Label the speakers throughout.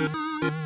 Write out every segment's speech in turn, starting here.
Speaker 1: There's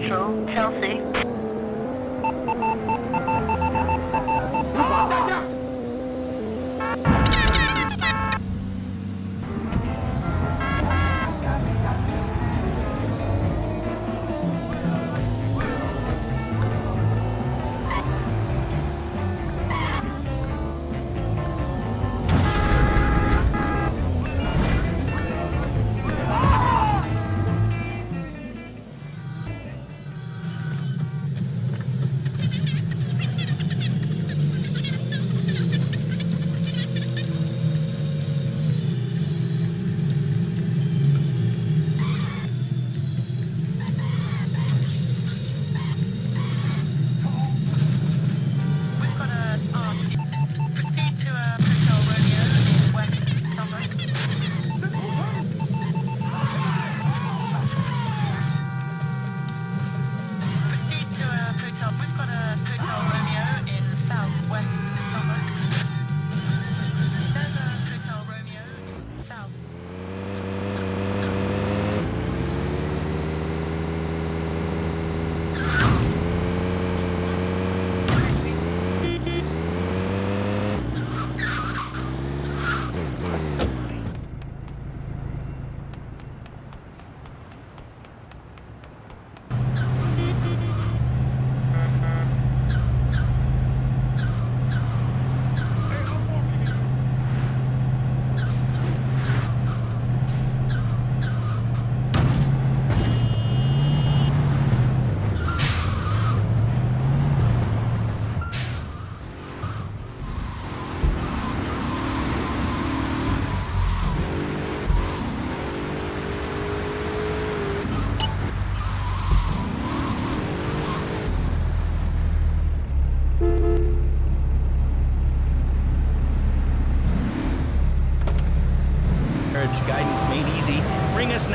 Speaker 1: central
Speaker 2: Chelsea.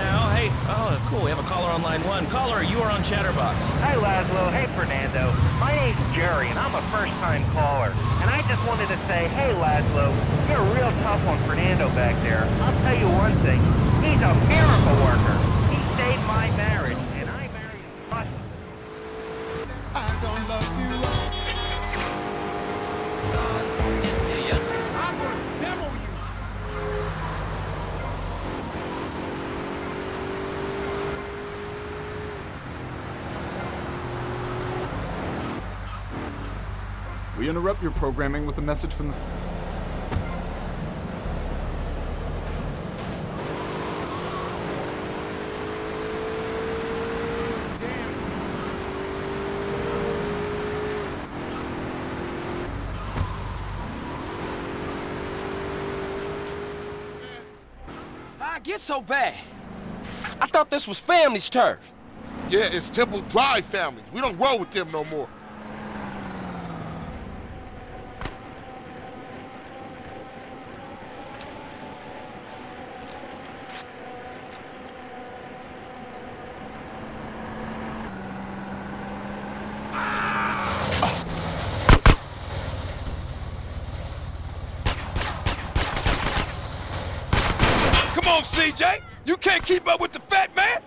Speaker 3: Now. Hey, oh, cool. We have a caller on line one. Caller, you are on Chatterbox.
Speaker 4: Hi, Lazlow. Hey, Fernando. My name's Jerry, and I'm a first-time caller. And I just wanted to say, hey, Lazlow, you're real tough on Fernando back there. I'll tell you one thing. He's a miracle worker. He saved my marriage,
Speaker 5: We interrupt your programming with a message from the.
Speaker 3: I get so bad. I thought this was family's turf.
Speaker 6: Yeah, it's Temple Drive family. We don't roll with them no more. Come on, CJ. You can't keep up with the fat man.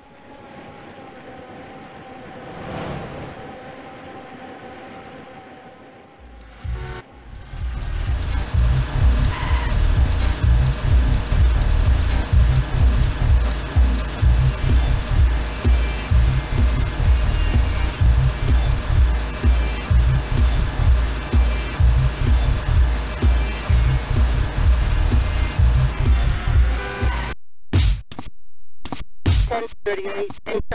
Speaker 2: 38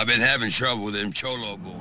Speaker 7: I've been having trouble with them Cholo boys.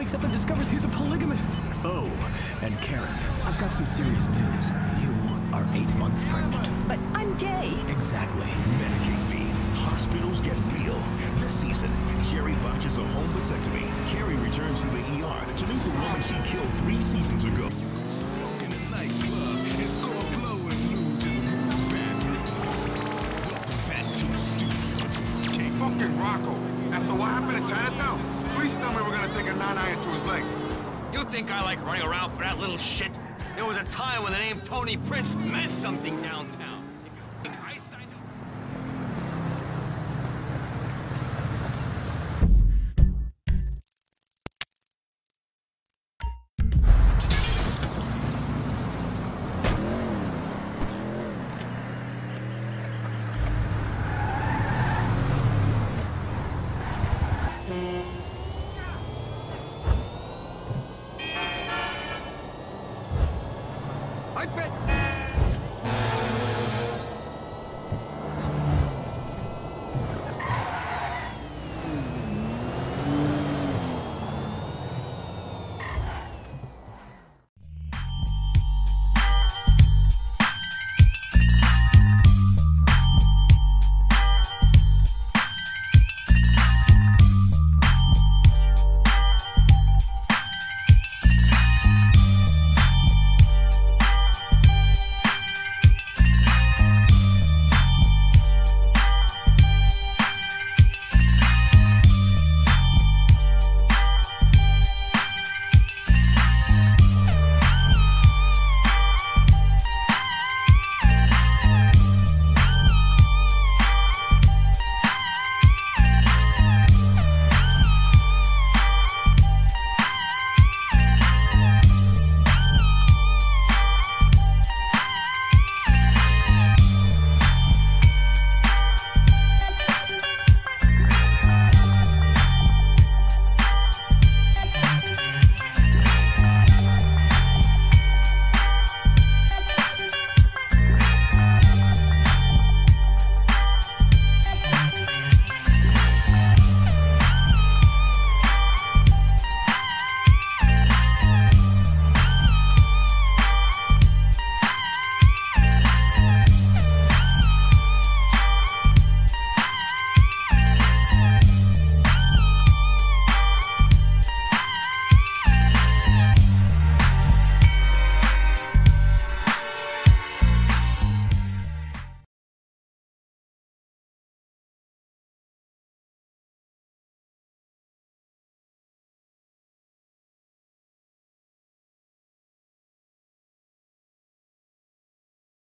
Speaker 8: Wakes up and discovers he's a polygamist. Oh, and Karen, I've got some serious news. You are eight months pregnant.
Speaker 9: But I'm gay.
Speaker 8: Exactly.
Speaker 10: Medicaid me. Hospitals get real. This season, Carrie botches a home vasectomy. Carrie returns to the ER to meet the woman she killed three seasons ago. Smoking a nightclub and score a blow and lose in the woman's bathroom. Welcome back to the studio.
Speaker 5: Hey, fucking Rocco. After what happened in Chinatown, please tell me we're his legs.
Speaker 11: You think I like running around for that little shit? There was a time when the name Tony Prince meant something downtown.
Speaker 5: I bet